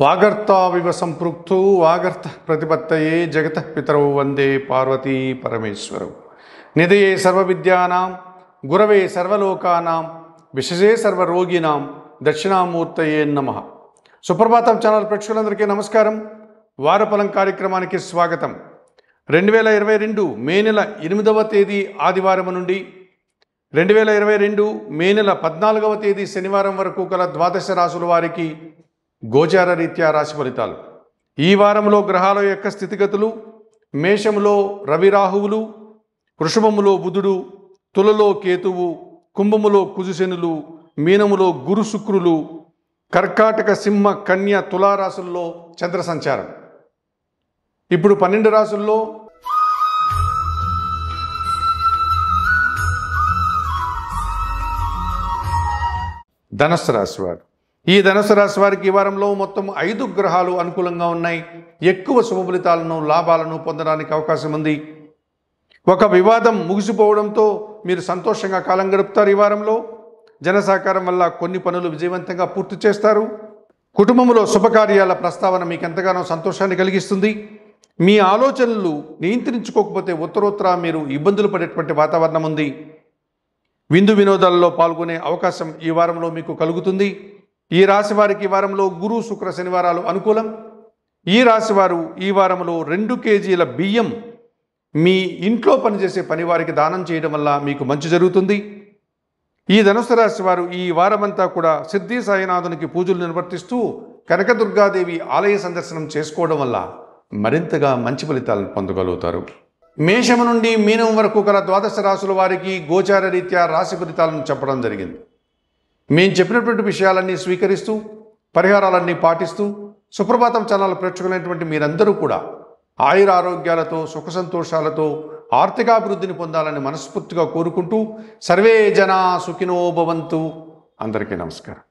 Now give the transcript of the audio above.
వాగర్తావివ సంపృక్తు వాగర్త ప్రతిపత్తయే జగత పితరవు వందే పార్వతీ పరమేశ్వరవు నిధయే సర్వవిద్యానాం గురవే సర్వలోకానాం విశజే సర్వరోగినాం దక్షిణామూర్తయే నమ. సుప్రభాతం ఛానల్ ప్రేక్షకులందరికీ నమస్కారం. వారఫలం కార్యక్రమానికి స్వాగతం. రెండు వేల ఇరవై రెండు మే నెల ఎనిమిదవ తేదీ ఆదివారం నుండి రెండు వేల ఇరవై రెండు మే నెల పద్నాలుగవ తేదీ శనివారం వరకు గల ద్వాదశ రాసుల వారికి గోచార రీత్యా రాశి ఫలితాలు. ఈ వారంలో గ్రహాల యొక్క స్థితిగతులు మేషములో రవి రాహువులు వృషభములో బుధుడు తులలో కేతువు కుంభములో కుజుశనులు మీనములో గురు శుక్రులు కర్కాటక సింహ కన్య తులారాశుల్లో చంద్ర సంచారం. ఇప్పుడు పన్నెండు రాసుల్లో ధనస్సు రాశివారు ఈ ధనుసు రాశి వారికి ఈ వారంలో మొత్తం ఐదు గ్రహాలు అనుకూలంగా ఉన్నాయి. ఎక్కువ శుభ ఫలితాలను లాభాలను పొందడానికి అవకాశం ఉంది. ఒక వివాదం ముగిసిపోవడంతో మీరు సంతోషంగా కాలం గడుపుతారు ఈ వారంలో. జన సహకారం వల్ల కొన్ని పనులు విజయవంతంగా పూర్తి చేస్తారు. కుటుంబంలో శుభకార్యాల ప్రస్తావన మీకు ఎంతగానో సంతోషాన్ని కలిగిస్తుంది. మీ ఆలోచనలు నియంత్రించుకోకపోతే ఉత్తరోత్తర మీరు ఇబ్బందులు పడేటువంటి వాతావరణం ఉంది. విందు వినోదాలలో పాల్గొనే అవకాశం ఈ వారంలో మీకు కలుగుతుంది. ఈ రాశి వారికి వారంలో గురు శుక్ర శనివారాలు అనుకూలం. ఈ రాశివారు ఈ వారంలో రెండు కేజీల బియ్యం మీ ఇంట్లో పనిచేసే పనివారికి దానం చేయడం వల్ల మీకు మంచి జరుగుతుంది. ఈ ధనుసు రాశి వారు ఈ వారమంతా కూడా సిద్ధి సాయినాథునికి పూజలు నిర్వర్తిస్తూ కనకదుర్గాదేవి ఆలయ సందర్శనం చేసుకోవడం వల్ల మరింతగా మంచి ఫలితాలను పొందగలుగుతారు. మేషము నుండి మీనం వరకు గల ద్వాదశ రాశుల వారికి గోచార రీత్యా రాశి ఫలితాలను చెప్పడం జరిగింది. మేము చెప్పినటువంటి విషయాలన్నీ స్వీకరిస్తూ పరిహారాలన్నీ పాటిస్తూ సుప్రభాతం ఛానల్ ప్రేక్షకులైనటువంటి మీరందరూ కూడా ఆయుర ఆరోగ్యాలతో సుఖ సంతోషాలతో ఆర్థికాభివృద్ధిని పొందాలని మనస్ఫూర్తిగా కోరుకుంటూ సర్వే జనా సుఖినో భవంతు. అందరికీ నమస్కారం.